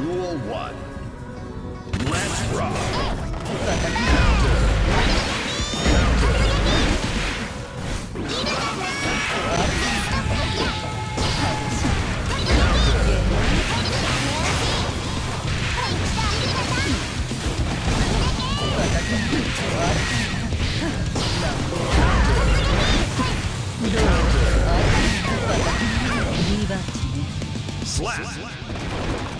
Battle one. Let's rock. Slap.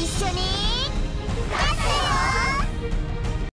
一緒に。